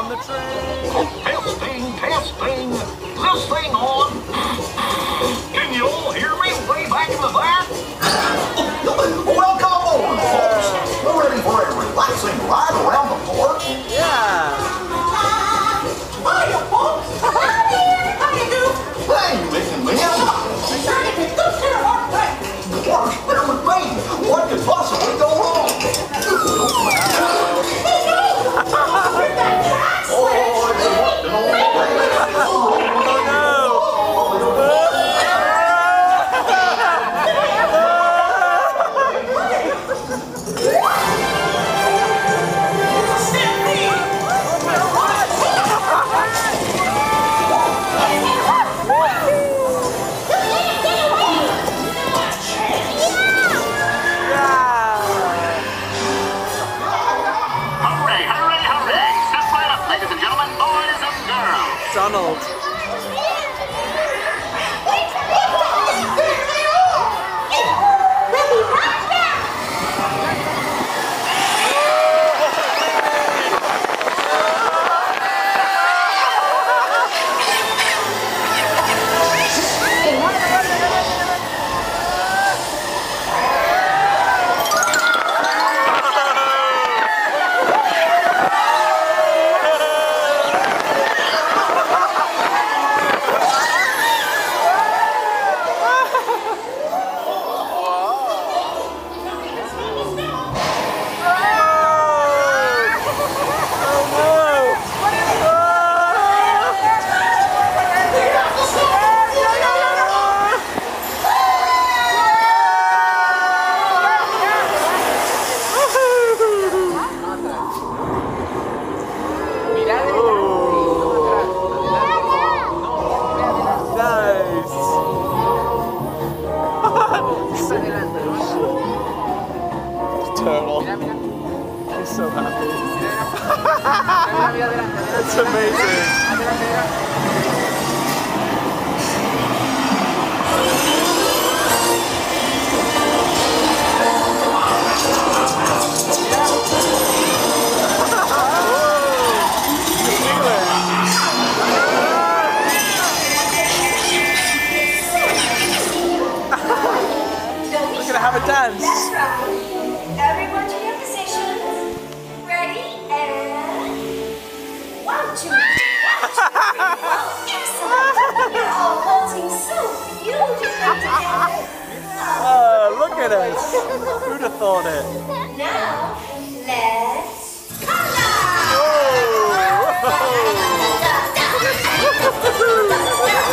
on the train. Testing, testing. This thing on? Can you all hear me way back in the back? Donald. It's amazing. One, two, three, one, two, three. Oh, excellent. You're all holding so beautifully together. Oh, look at us. Who'd have thought it? Now, let's color.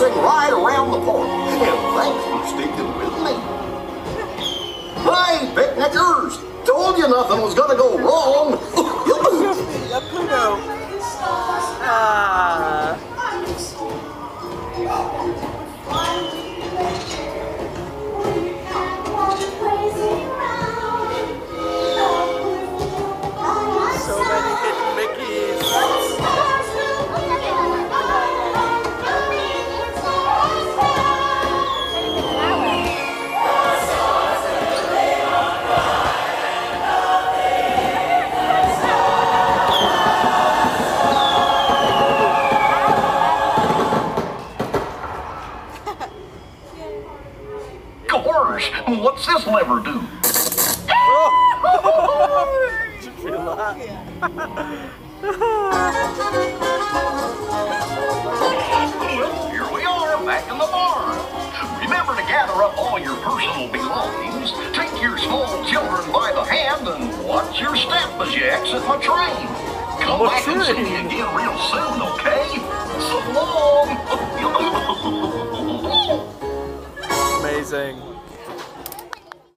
relaxing ride around the park. And thanks for sticking with me. Hey, picnickers! Told you nothing was gonna go wrong. do. here we are, back in the barn. Remember to gather up all your personal belongings, take your small children by the hand, and watch your step as you exit my train. Come What's back and see me again real soon, okay? So long! Amazing.